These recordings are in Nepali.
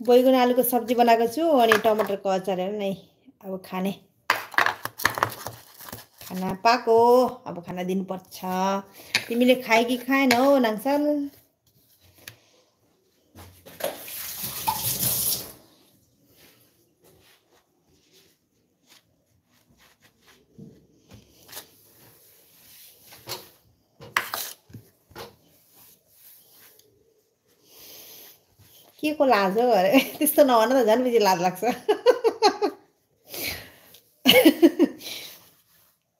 बैगुन आलुको सब्जी बनाएको छु अनि टमाटरको अचार नै अब खाने। खाना पाएको अब खाना दिनुपर्छ। तिमीले खाए कि खाएन नाङ्साल? के को लाज हो? अरे त्यस्तो नभन त झन् बेसी लाज लाग्छ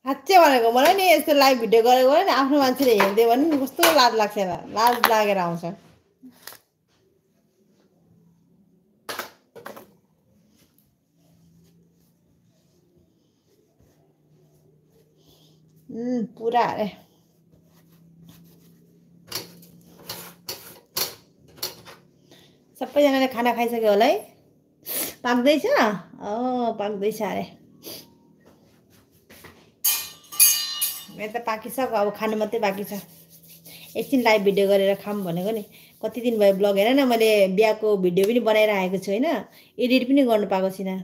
साँच्चै भनेको मलाई नि यस्तो लाइभ भिडियो गरेको नि आफ्नो मान्छेले हेरिदियो भने नि कस्तो लाज लाग्छ लाज लागेर आउँछ पुरा अरे सबैजनाले खाना खाइसक्यो होला है? पाक्दैछ? पाक्दैछ अरे। मेरो त पाकिसक्यो अब खानु मात्रै बाँकी छ। एकछिन लाइभ भिडियो गरेर खाऊँ भनेको नि। कति दिन भयो ब्लग हेर न मैले बिहाको भिडियो पनि बनाइरहेको छु होइन? एडिट पनि गर्नु पाएको छुइनँ।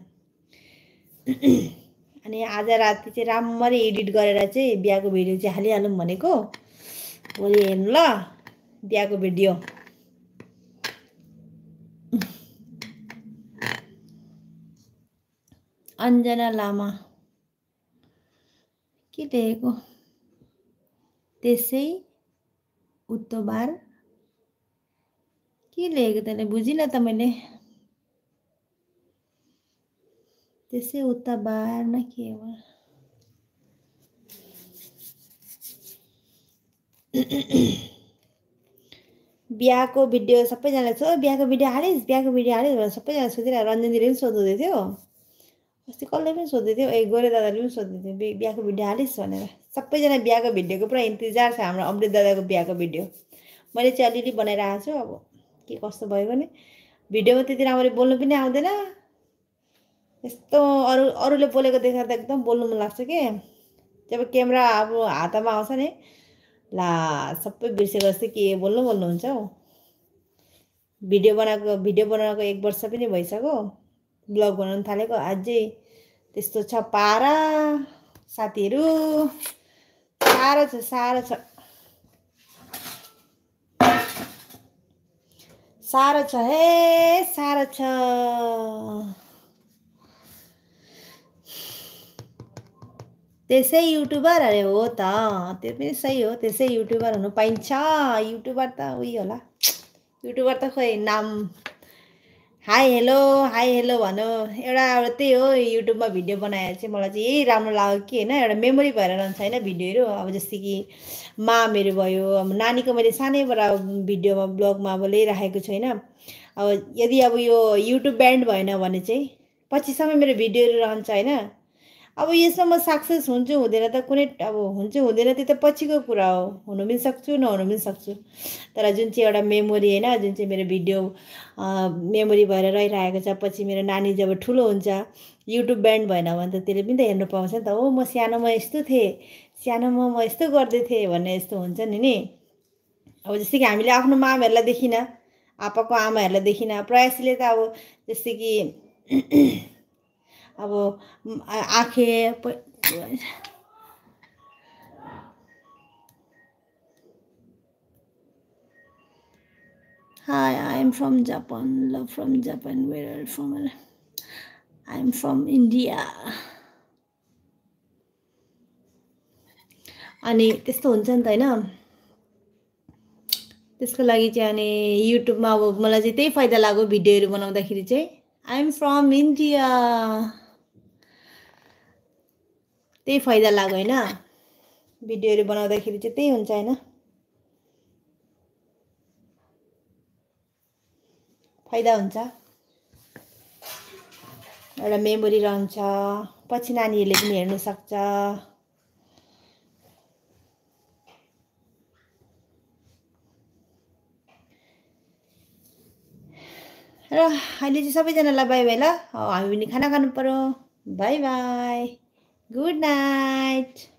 अनि आज राति चाहिँ राम्ररी एडिट गरेर चाहिँ बिहाको भिडियो चाहिँ हालिहालौँ भनेको। भोलि हेर्नु ल बिहाको भिडियो अञ्जना लामा के लेखेको त्यसै उत्तबार के लेखेको त्यसले बुझिनँ त मैले त्यसै उत्तबार न के हो बिहाको भिडियो सबैजना छ बिहाको भिडियो हालिस् बिहाको भिडियो हालिस् भनेर सबैजना सोधिरहेको रञ्जन दिदीले पनि थियो अस्ति कसले पनि सोध्दै थियो ए गोरे दादाले पनि सोध्दै थियो बिहाको भिडियो हालिस् भनेर सबैजना बिहाको भिडियोको पुरा इन्तजार छ हाम्रो अमृत दादाको बिहाको भिडियो मैले चाहिँ अलिअलि बनाइरहेको छु अब के कस्तो भयो भने भिडियोमा त्यति राम्ररी बोल्नु पनि आउँदैन यस्तो अरू अरूले बोलेको देखेर त एकदम बोल्नु मन लाग्छ कि जब क्यामेरा अब हातमा आउँछ नि ला सबै बिर्सेको जस्तै के बोल्नु बोल्नुहुन्छ हौ भिडियो बनाएको भिडियो बनाएको एक वर्ष पनि भइसक्यो ब्लग बनाउनु थालेको अझै त्यस्तो छ पारा साथीहरू साह्रो छ साह्रो छ साह्रो छ हे साह्रो छ त्यसै युट्युबर अरे हो त त्यो पनि सही हो त्यसै युट्युबर हुनु पाइन्छ युट्युबर त उयो होला युट्युबर त खोइ नाम हाई हेलो हाई हेलो भन्यो एउटा एउटा त्यही हो युट्युबमा भिडियो बनाएर चाहिँ मलाई चाहिँ यही राम्रो लाग्यो कि होइन एउटा मेमोरी भएर रहन्छ होइन भिडियोहरू अब जस्तै कि मामहरू भयो अब नानीको मैले सानैबाट भिडियोमा ब्लगमा अब ल्याइराखेको छु होइन। अब यदि अब यो युट्युब ब्यान्ड भएन भने चाहिँ पछिसम्म मेरो भिडियोहरू रहन्छ होइन। अब यसमा म सक्सेस हुन्छु हुँदैन त कुनै अब हुन्छु हुँदैन त्यो त पछिको कुरा हो। हुनु पनि सक्छु नहुनु पनि सक्छु। तर जुन चाहिँ एउटा मेमोरी होइन जुन चाहिँ मेरो भिडियो मेमोरी भएर रहिरहेको छ पछि मेरो नानी जब ठुलो हुन्छ युट्युब ब्यान्ड भएन भने त त्यसले पनि त हेर्नु पाउँछ नि त हो म सानोमा यस्तो थिएँ सानोमा म यस्तो गर्दै थिएँ भन्ने यस्तो हुन्छ नि नि। अब जस्तै कि हामीले आफ्नो मामहरूलाई देखिनँ आपाको आमाहरूलाई देखिनँ। प्रयासले त अब जस्तै कि अब आँखे Hi, I'm from Japan. Love from Japan. Where are you from? I'm from India. अनि त्यस्तो हुन्छ नि त होइन त्यसको लागि चाहिँ अनि युट्युबमा अब मलाई चाहिँ त्यही फाइदा लाग्यो भिडियोहरू बनाउँदाखेरि चाहिँ आइएम फ्रम इन्डिया त्यही फाइदा लाग्यो होइन। भिडियोहरू बनाउँदाखेरि चाहिँ त्यही हुन्छ होइन। फाइदा हुन्छ। एउटा मेमोरी रहन्छ पछि नानीहरूले पनि हेर्नु सक्छ। र अहिले चाहिँ सबैजनालाई बाई बाई ल। हामी पनि खाना खानु पऱ्यो बाई बाई। Good night.